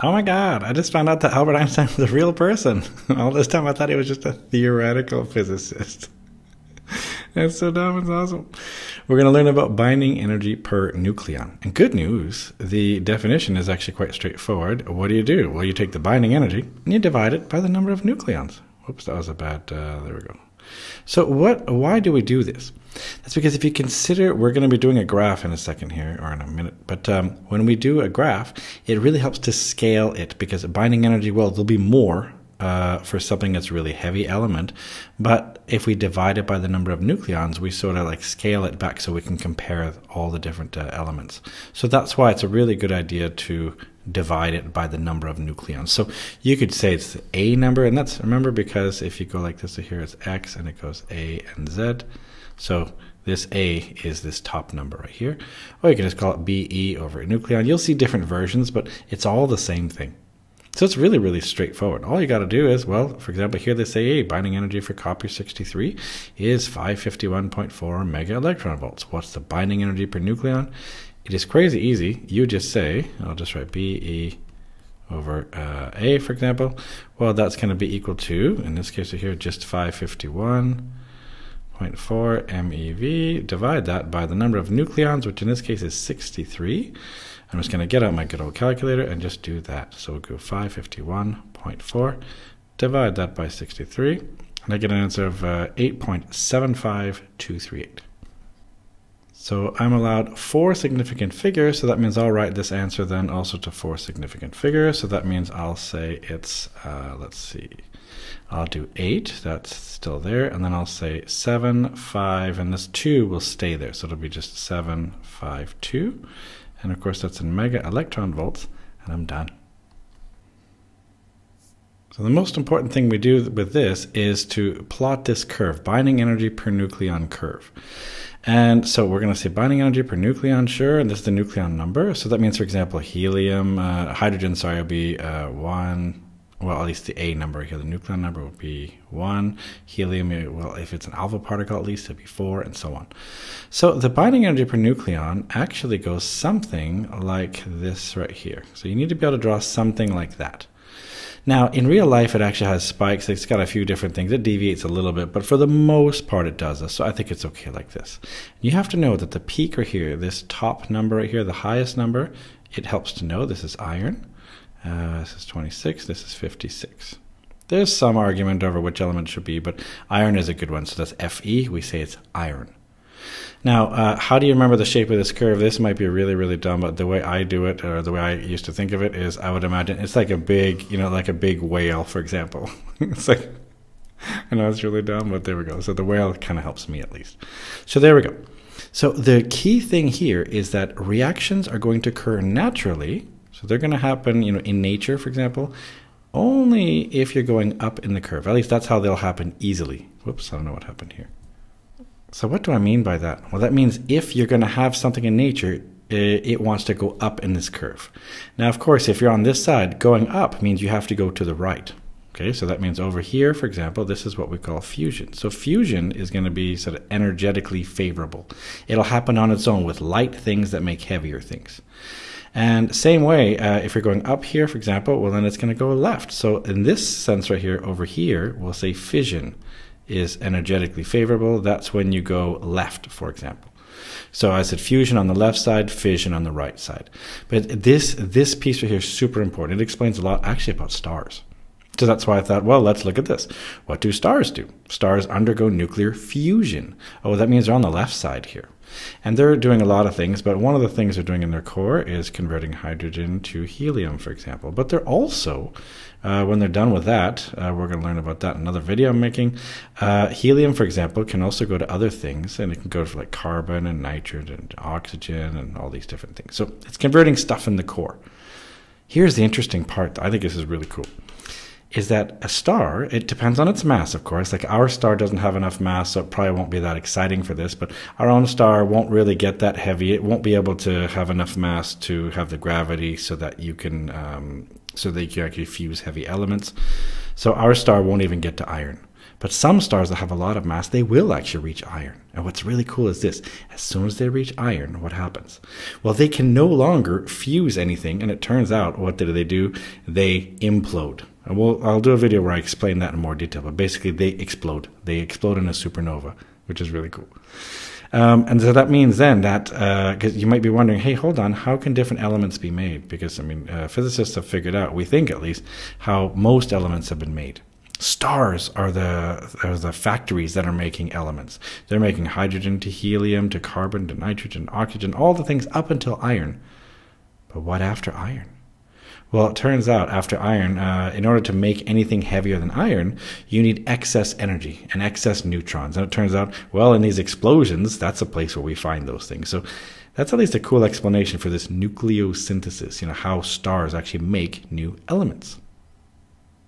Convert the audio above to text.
Oh my God, I just found out that Albert Einstein was a real person. All this time I thought he was just a theoretical physicist. It's so dumb, it's awesome. We're going to learn about binding energy per nucleon. And good news, the definition is actually quite straightforward. What do you do? Well, you take the binding energy and you divide it by the number of nucleons. Whoops, that was a bad, uh, there we go. So what? why do we do this? Because if you consider, we're going to be doing a graph in a second here, or in a minute, but um, when we do a graph, it really helps to scale it because binding energy, well, there'll be more uh, for something that's really heavy element. But if we divide it by the number of nucleons, we sort of like scale it back so we can compare all the different uh, elements. So that's why it's a really good idea to divide it by the number of nucleons. So you could say it's a number, and that's remember because if you go like this, so here it's x and it goes a and z. So this A is this top number right here. Or you can just call it BE over a nucleon. You'll see different versions, but it's all the same thing. So it's really, really straightforward. All you got to do is, well, for example, here they say, hey, binding energy for copper 63 is 551.4 mega electron volts. What's the binding energy per nucleon? It is crazy easy. You just say, I'll just write BE over uh, A, for example. Well, that's going to be equal to, in this case here, just 551.4 MeV. Divide that by the number of nucleons, which in this case is 63. I'm just going to get out my good old calculator and just do that. So we'll go 551.4, divide that by 63, and I get an answer of uh, 8.75238. So I'm allowed four significant figures, so that means I'll write this answer then also to four significant figures. So that means I'll say it's, uh, let's see, I'll do 8, that's still there, and then I'll say 7, 5, and this 2 will stay there. So it'll be just 7, 5, 2. And of course, that's in mega electron volts, and I'm done. So the most important thing we do with this is to plot this curve, binding energy per nucleon curve. And so we're going to say binding energy per nucleon, sure, and this is the nucleon number. So that means, for example, helium, uh, hydrogen, sorry, will be uh, 1, well, at least the A number here, the nucleon number would be 1. Helium, well, if it's an alpha particle, at least it'd be 4, and so on. So the binding energy per nucleon actually goes something like this right here. So you need to be able to draw something like that. Now, in real life, it actually has spikes. It's got a few different things. It deviates a little bit, but for the most part, it does this. So I think it's okay like this. You have to know that the peak right here, this top number right here, the highest number, it helps to know this is iron. Uh, this is 26, this is 56. There's some argument over which element should be, but iron is a good one. So that's Fe. We say it's iron. Now, uh, how do you remember the shape of this curve? This might be really, really dumb, but the way I do it, or the way I used to think of it, is I would imagine it's like a big, you know, like a big whale, for example. it's like, I know it's really dumb, but there we go. So the whale kind of helps me at least. So there we go. So the key thing here is that reactions are going to occur naturally so they're going to happen, you know, in nature, for example, only if you're going up in the curve. At least that's how they'll happen easily. Whoops, I don't know what happened here. So what do I mean by that? Well, that means if you're going to have something in nature, eh, it wants to go up in this curve. Now, of course, if you're on this side, going up means you have to go to the right. Okay, so that means over here, for example, this is what we call fusion. So fusion is going to be sort of energetically favorable. It'll happen on its own with light things that make heavier things. And same way, uh, if you're going up here, for example, well, then it's going to go left. So in this sense right here, over here, we'll say fission is energetically favorable. That's when you go left, for example. So I said fusion on the left side, fission on the right side. But this this piece right here is super important. It explains a lot actually about stars. So that's why I thought, well, let's look at this. What do stars do? Stars undergo nuclear fusion. Oh, that means they're on the left side here. And they're doing a lot of things, but one of the things they're doing in their core is converting hydrogen to helium, for example. But they're also, uh, when they're done with that, uh, we're going to learn about that in another video I'm making. Uh, helium, for example, can also go to other things, and it can go to like carbon and nitrogen and oxygen and all these different things. So it's converting stuff in the core. Here's the interesting part. I think this is really cool is that a star, it depends on its mass, of course. Like our star doesn't have enough mass, so it probably won't be that exciting for this, but our own star won't really get that heavy. It won't be able to have enough mass to have the gravity so that you can, um, so that you can actually fuse heavy elements. So our star won't even get to iron. But some stars that have a lot of mass, they will actually reach iron. And what's really cool is this as soon as they reach iron, what happens? Well, they can no longer fuse anything. And it turns out, what did they do? They implode. And we'll, I'll do a video where I explain that in more detail. But basically, they explode. They explode in a supernova, which is really cool. Um, and so that means then that because uh, you might be wondering, hey, hold on, how can different elements be made? Because I mean, uh, physicists have figured out, we think at least, how most elements have been made. Stars are the are the factories that are making elements. They're making hydrogen to helium to carbon to nitrogen, oxygen, all the things up until iron. But what after iron? Well, it turns out after iron, uh, in order to make anything heavier than iron, you need excess energy and excess neutrons. And it turns out, well, in these explosions, that's a place where we find those things. So that's at least a cool explanation for this nucleosynthesis, you know, how stars actually make new elements.